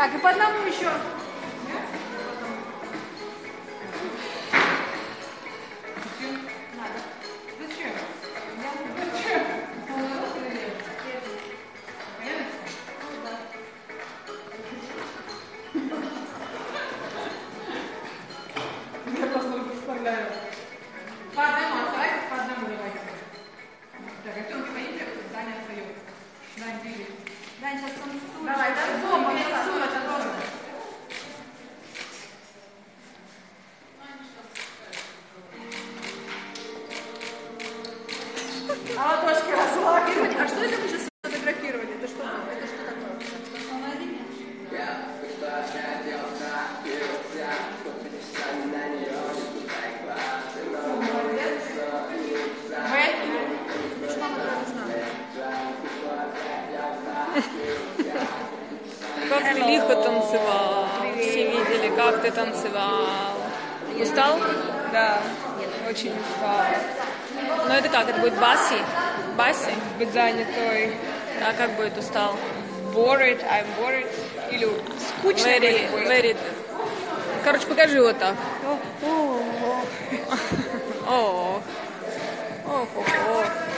Так, и по одному еще. Представляю. По одному давайте. Так, а девчонки, поедете, Даня встает. Дань, бери. Дань, сейчас. Давай, танцуем, танцуем, это тоже. А ладошки разлапили. А что это мы сейчас Как ты лихо танцевал. Все видели, как ты танцевал. Устал? Да, очень устал. Ну это как, это будет баси? Баси? быть занятой. А как будет устал? Bored, I'm bored. Или скучно. Very, very. Короче, покажи вот так. О, о, о. О, ох, ох.